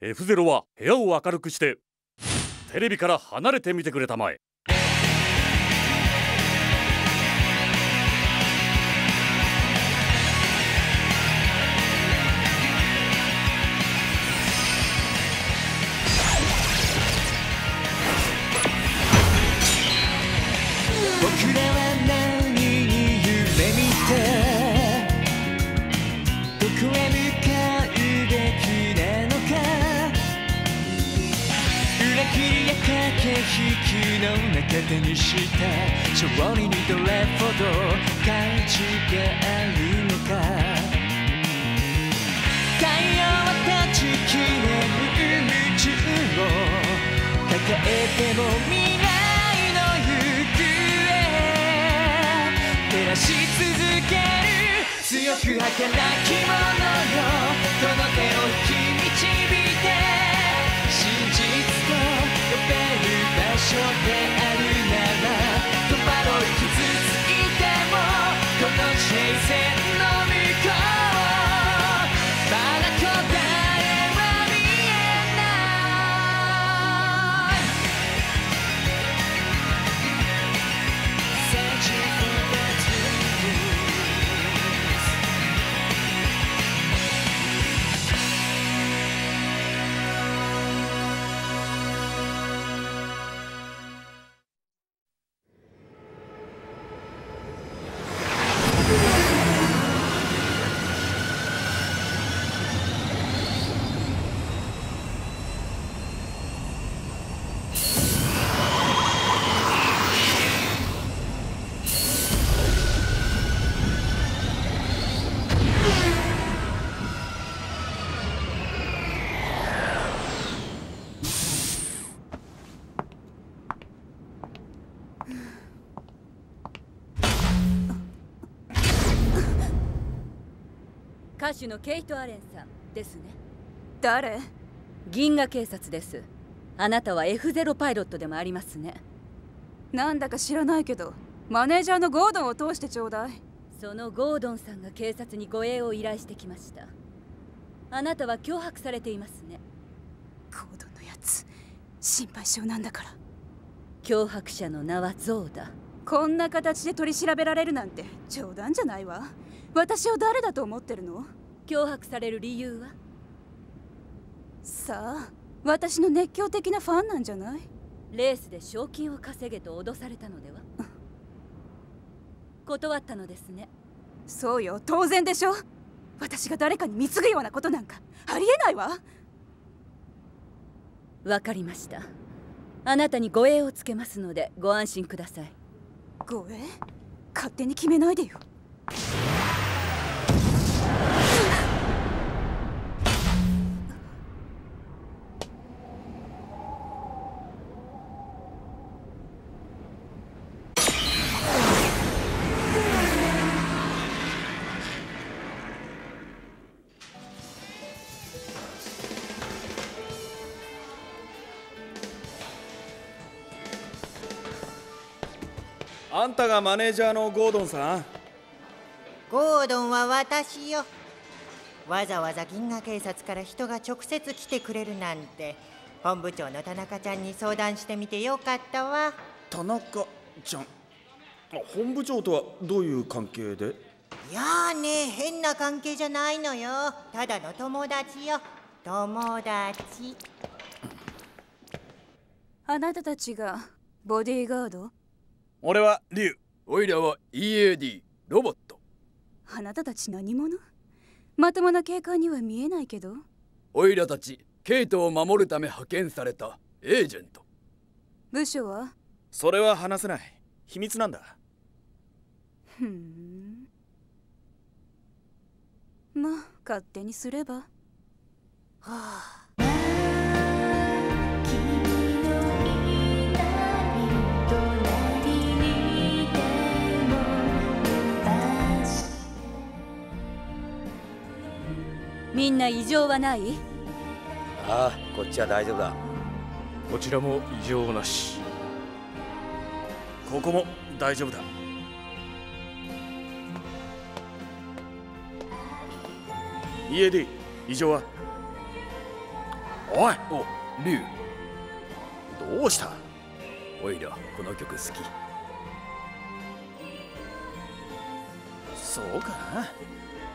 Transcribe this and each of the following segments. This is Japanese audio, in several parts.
F0 は部屋を明るくしてテレビから離れてみてくれたまえ。きの中手にした勝利にどれほど価値があるのか。太陽は断ち切れる宇宙を抱えても未来の行方照らし続ける強く儚きものよ。この手を引きる場歌手のケイト・アレンさんですね。誰？銀河警察です。あなたは F0 パイロットでもありますね。なんだか知らないけどマネージャーのゴードンを通してちょうだい。そのゴードンさんが警察に護衛を依頼してきました。あなたは脅迫されていますね。ゴードンのやつ心配性なんだから。脅迫者の名はゾウだこんな形で取り調べられるなんて冗談じゃないわ。私を誰だと思ってるの？脅迫される理由は？さあ私の熱狂的なファンなんじゃない？レースで賞金を稼げと脅されたのでは？断ったのですね。そうよ当然でしょ。私が誰かに貢ぐようなことなんかありえないわ。わかりました。あなたに護衛をつけますのでご安心ください。護衛？勝手に決めないでよあんたがマネージャーのゴードンさん？ゴードンは私よ。わざわざ銀河警察から人が直接来てくれるなんて。本部長の田中ちゃんに相談してみてよかったわ。田中ちゃん。あ本部長とはどういう関係で？いやーね変な関係じゃないのよ。ただの友達よ。友達。あなたたちがボディーガード？俺はリュウ。おいらは EAD ロボット。あなたたち何者？まともな警官には見えないけど。おいらたちケイトを守るため派遣されたエージェント。部署は？それは話せない。秘密なんだ。ふん。まあ勝手にすればみんな異常はない？ああこっちは大丈夫だ。こちらも異常なし。ここも大丈夫だ「EAD 異常は?」おいお竜どうした？おいらこの曲好き。そうかな？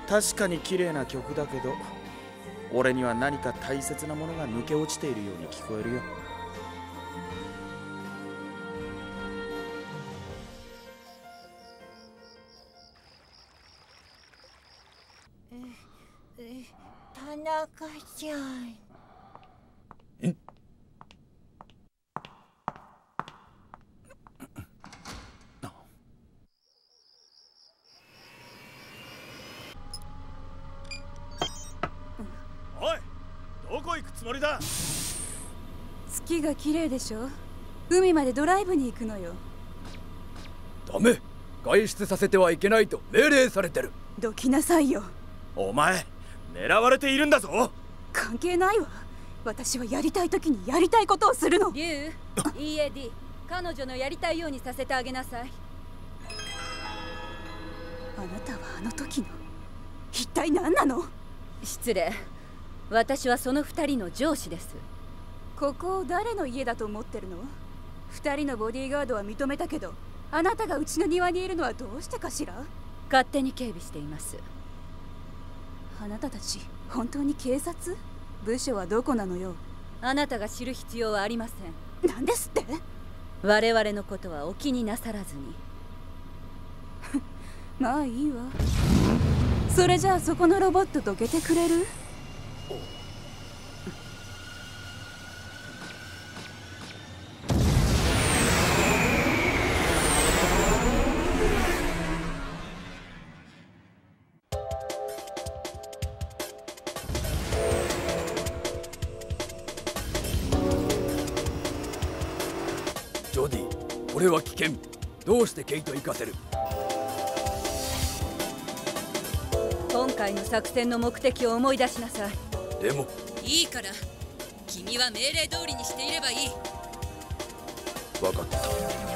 確かに綺麗な曲だけど俺には何か大切なものが抜け落ちているように聞こえるよ。つもりだ。月が綺麗でしょ？海までドライブに行くのよ。ダメ。外出させてはいけないと命令されてる。どきなさいよ。お前狙われているんだぞ。関係ないわ。私はやりたい時にやりたいことをするの。竜 EAD 彼女のやりたいようにさせてあげなさい。あなたはあの時の。一体何なの？失礼私はその二人の上司です。ここを誰の家だと思ってるの？二人のボディーガードは認めたけどあなたがうちの庭にいるのはどうしてかしら？勝手に警備しています。あなたたち本当に警察？部署はどこなのよ？あなたが知る必要はありません。何ですって？我々のことはお気になさらずに。まあいいわ。それじゃあそこのロボットどけてくれる？ジョディこれは危険。どうしてケイト行かせる？今回の作戦の目的を思い出しなさい。でも。いいから。君は命令通りにしていればいい。分かった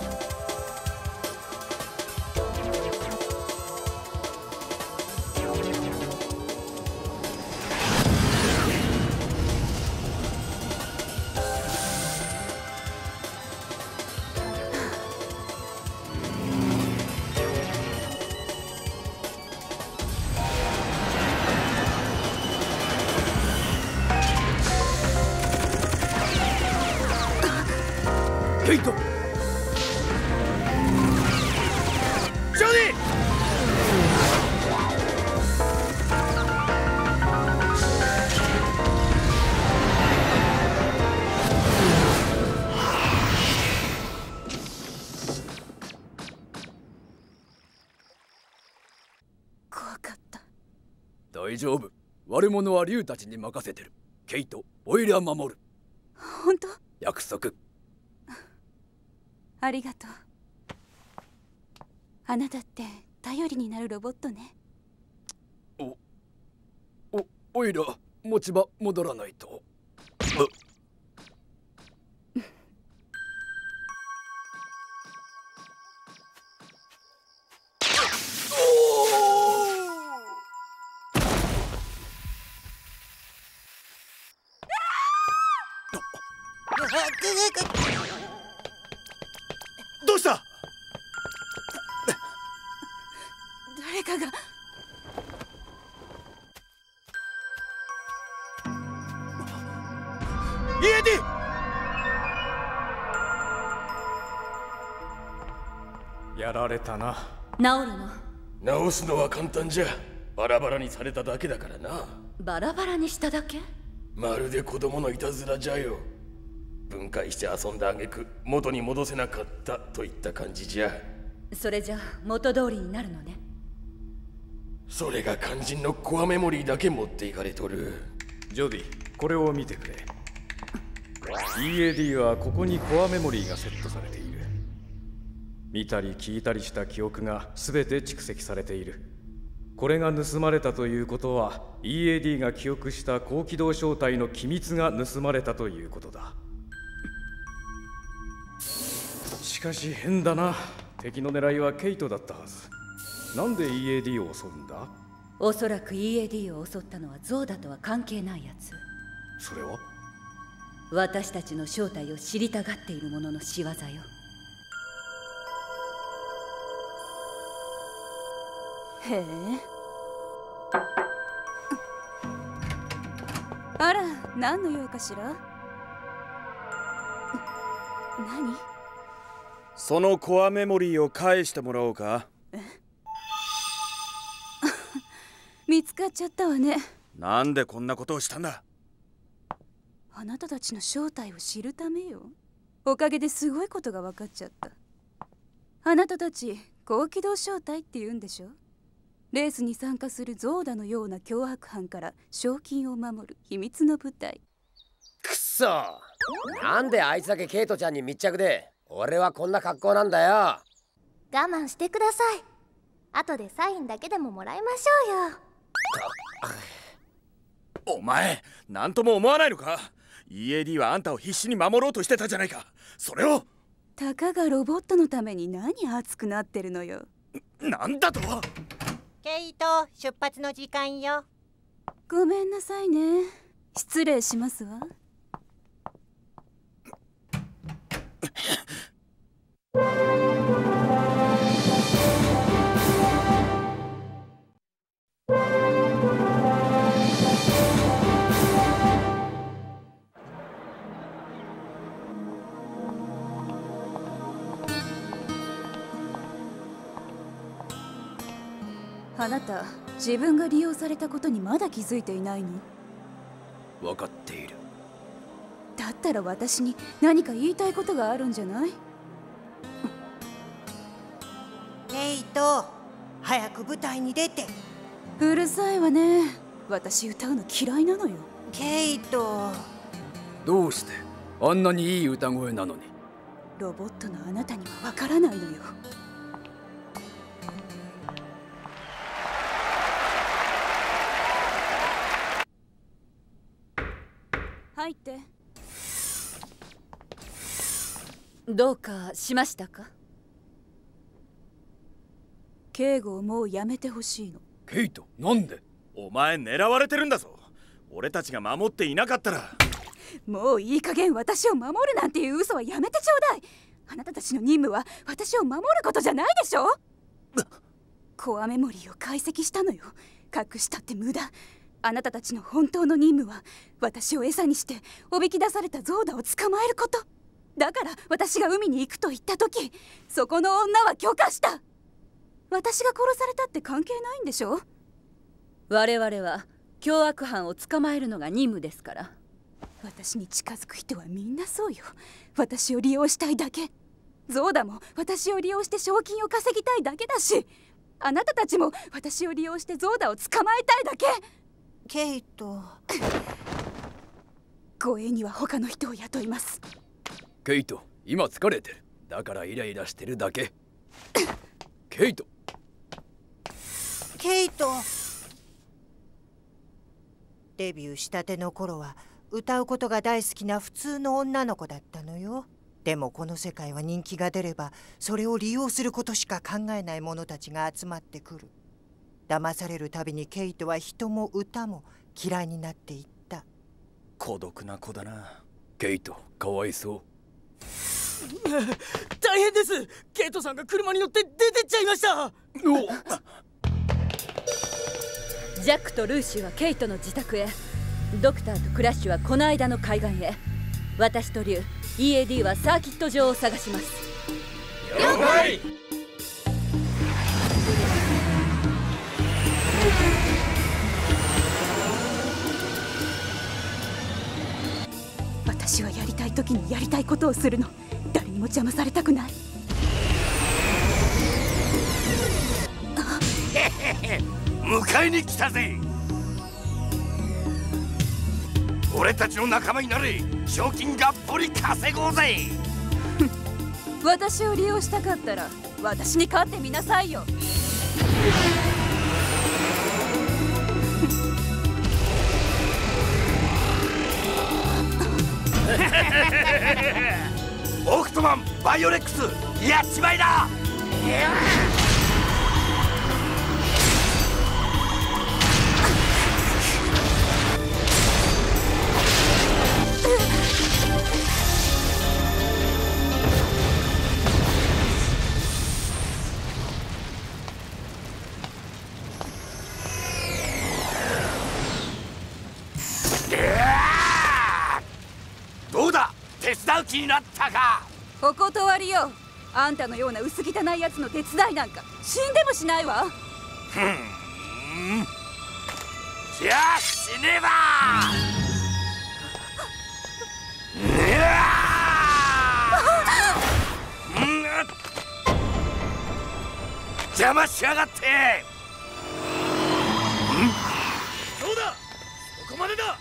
ケイト怖かった。大丈夫。悪者は竜たちに任せてる。ケイトオイラ守る。本当？約束ありがとう。あなたって頼りになるロボットね。おオイラ持ち場戻らないと。どられたな。治るの？直すのは簡単じゃ。バラバラにされただけだからな。バラバラにしただけ？まるで子供のいたずらじゃよ。分解して遊んだ挙句元に戻せなかったといった感じじゃ。それじゃ元通りになるのね。それが肝心のコアメモリーだけ持っていかれとる。ジョディこれを見てくれ。EAD はここにコアメモリーがセットされている見たり聞いたりした記憶が全て蓄積されている。これが盗まれたということは EAD が記憶した高機動小隊の機密が盗まれたということだ。しかし変だな。敵の狙いはケイトだったはず。なんで EAD を襲うんだ？おそらく EAD を襲ったのはゾウだとは関係ないやつ。それは？私たちの正体を知りたがっている者の仕業よへえ。あら何の用かしら？何？そのコアメモリーを返してもらおうか。見つかっちゃったわね。なんでこんなことをしたんだ？あなたたちの正体を知るためよ。おかげですごいことが分かっちゃった。あなたたち高機動正体って言うんでしょ？レースに参加するゾーダのような脅迫犯から賞金を守る秘密の部隊。くっそ。なんであいつだけケイトちゃんに密着で俺はこんな格好なんだよ。我慢してください。後でサインだけでももらいましょうよ。お前何とも思わないのか？EAD はあんたを必死に守ろうとしてたじゃないか。それを。たかがロボットのために何熱くなってるのよ。なんだと？ケイト出発の時間よ。ごめんなさいね。失礼しますわ。あた。自分が利用されたことにまだ気づいていないの？分かっている。だったら私に何か言いたいことがあるんじゃない？ケイト早く舞台に出て。うるさいわね。私歌うの嫌いなのよ。ケイト。どうして？あんなにいい歌声なのに。ロボットのあなたにはわからないのよどうかしましたか？警護をもうやめてほしいの。ケイトなんで？お前狙われてるんだぞ。俺たちが守っていなかったら。もういい加減私を守るなんていう嘘はやめてちょうだい。あなたたちの任務は私を守ることじゃないでしょ？コアメモリーを解析したのよ。隠したって無駄。あなたたちの本当の任務は私を餌にしておびき出されたゾーダを捕まえることだから私が海に行くと言った時そこの女は許可した。私が殺されたって関係ないんでしょ？我々は凶悪犯を捕まえるのが任務ですから。私に近づく人はみんなそうよ。私を利用したいだけ。ゾーダも私を利用して賞金を稼ぎたいだけだし。あなたたちも私を利用してゾーダを捕まえたいだけ。ケイト。護衛には他の人を雇いますケイト今疲れてる。だからイライラしてるだけ。ケイト。ケイト。デビューしたての頃は歌うことが大好きな普通の女の子だったのよ。でもこの世界は人気が出ればそれを利用することしか考えない者たちが集まってくる。騙されるたびにケイトは人も歌も嫌いになっていった。孤独な子だな。ケイトかわいそう 大変です。ケイトさんが車に乗って出てっちゃいました。ジャックとルーシーはケイトの自宅へ。ドクターとクラッシュはこの間の海岸へ。私とリュウ EAD はサーキット場を探します。了解私はやりたい時にやりたいことをするの。誰にも邪魔されたくない。迎えに来たぜ。俺たちの仲間になれ。賞金がっぽり稼ごうぜ。私を利用したかったら私に勝ってみなさいよ オクトマンバイオレックスやっちまいだ。気になったか？お断りよ。あんたのような薄汚いやつの手伝いなんか死んでもしないわ。ふん。じゃあ死ねば。うわうん。邪魔しやがって。ん。そうだ。そこまでだ。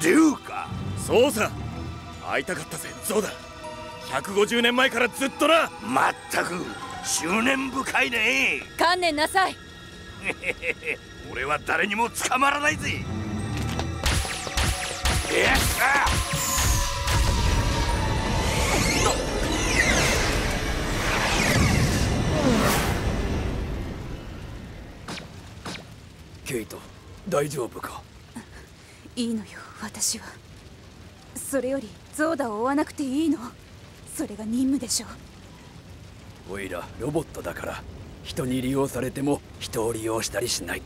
竜かそうさ。会いたかったぜゾウだ。150年前からずっとな。まったく執念深いね。観念なさい。俺は誰にも捕まらないぜ。よっしゃケイト大丈夫か？いいのよ私はそれよりゾーダを追わなくていいの？それが任務でしょう。おいらロボットだから人に利用されても人を利用したりしない。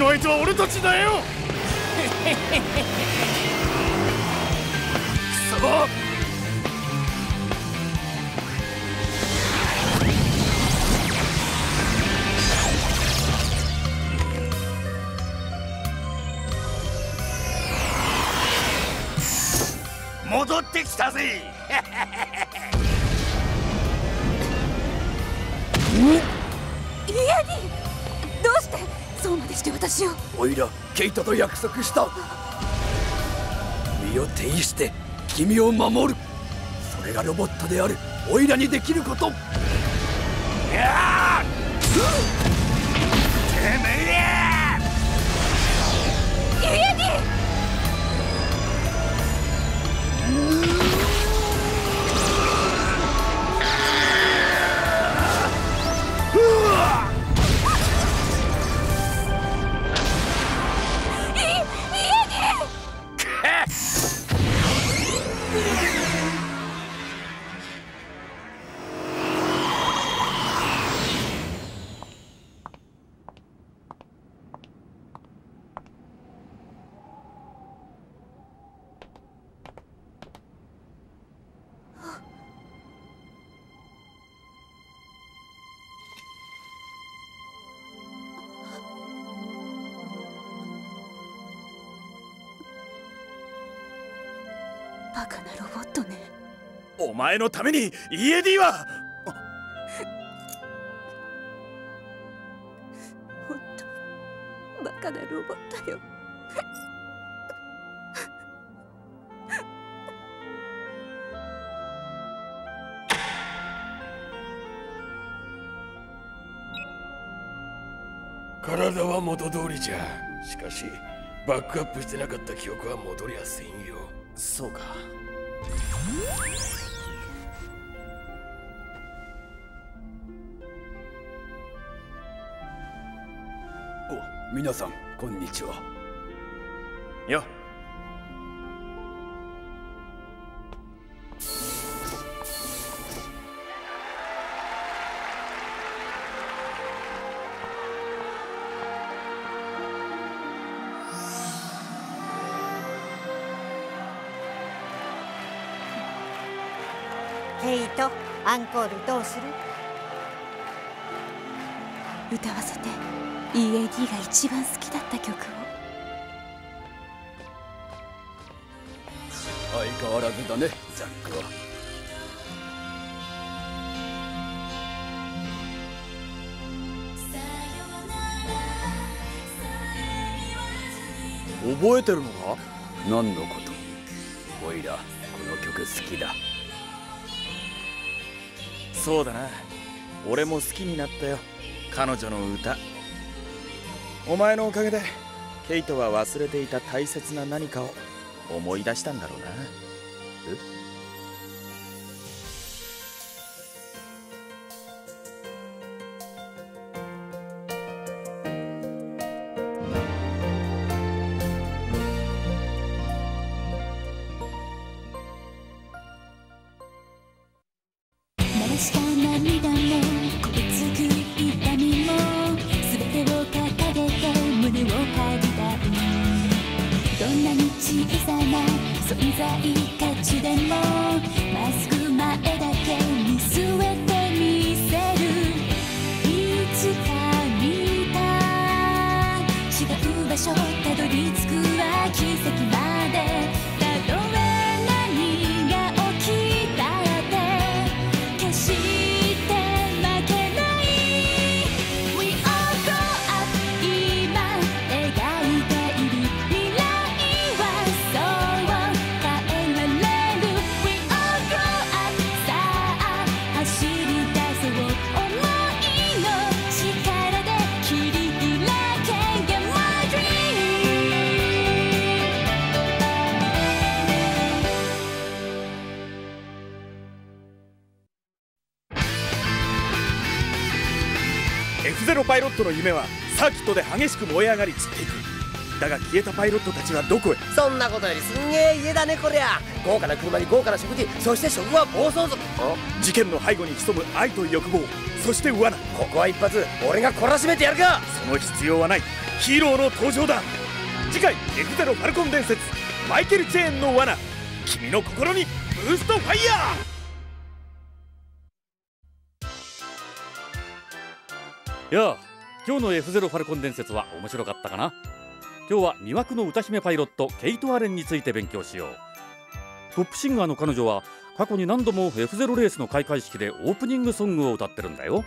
の相手は俺たちだよ。くそ戻ってきたぜ。イエディそうまでして私を。おいらケイトと約束した。身を挺して君を守る。それがロボットである。おいらにできること。やあてめえ前のために EAD は。本当バカなロボットよ。体は元通りじゃ。しかしバックアップしてなかった記憶は戻りゃせんよ。そうか皆さんこんにちは。よ。ケイトアンコールどうする？歌わせて EAD が一番好きだった曲を。相変わらずだねザックは。覚えてるのか？何のこと？おいらこの曲好きだ。そうだな。俺も好きになったよ。彼女の歌お前のおかげでケイトは忘れていた大切な何かを思い出したんだろうな。え？んなに小さな存在価値でも F0 パイロットの夢はサーキットで激しく燃え上がり散っていく。だが消えたパイロットたちはどこへ？そんなことよりすんげえ家だねこりゃ。豪華な車に豪華な食事。そして職は暴走族事件の背後に潜む愛と欲望。そして罠。ここは一発俺が懲らしめてやるか。その必要はない。ヒーローの登場だ。次回 F0 ファルコン伝説。マイケル・チェーンの罠。君の心にブーストファイヤーや今日の F0 ファルコン伝説は面白かったかな？今日は魅惑の歌姫パイロットケイト・アレンについて勉強しよう。トップシンガーの彼女は過去に何度も F0 レースの開会式でオープニングソングを歌ってるんだよ。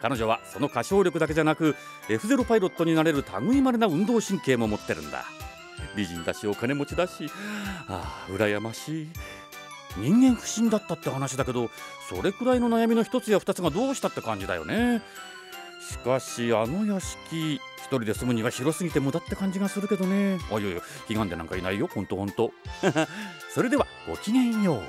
彼女はその歌唱力だけじゃなく F0 パイロットになれる類まれな運動神経も持ってるんだ。美人だしお金持ちだしああ羨ましい。人間不信だったって話だけどそれくらいの悩みの一つや二つがどうしたって感じだよね。しかしあの屋敷一人で住むには広すぎて無駄って感じがするけどね。あいやいや悲願でなんかいないよほんとほんと。それではごきげんよう。